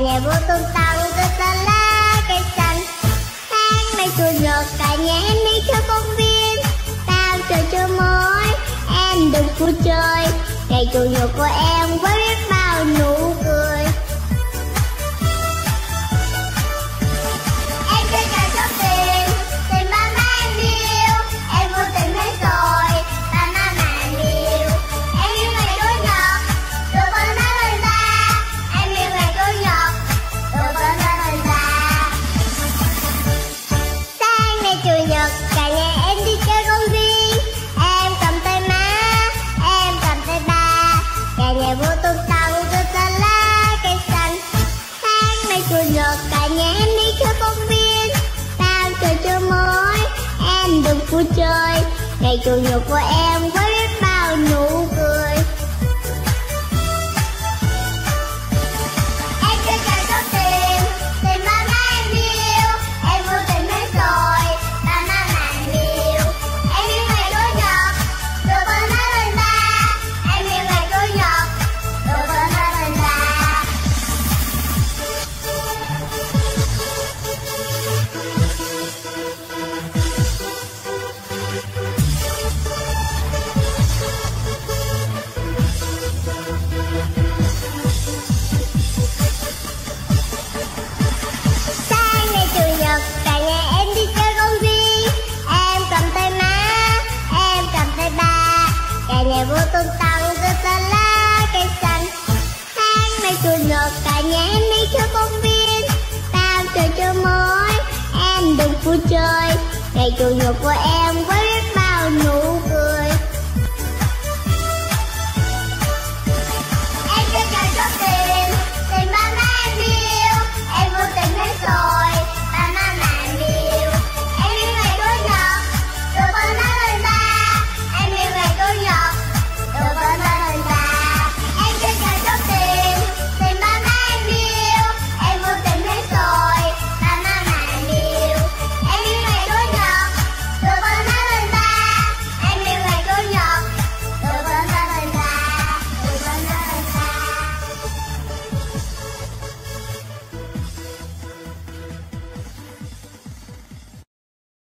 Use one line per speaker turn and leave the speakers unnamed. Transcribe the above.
nhà vô tôm tàu ta ta lá cây xanh sáng nay chủ nhật cả nhà em đi chơi công viên. Tao chơi chơi mối, em đừng vui chơi. Ngày chủ nhật của em với biết bao nụ ngày chủ nhật của em. Ngày chủ nhật của em.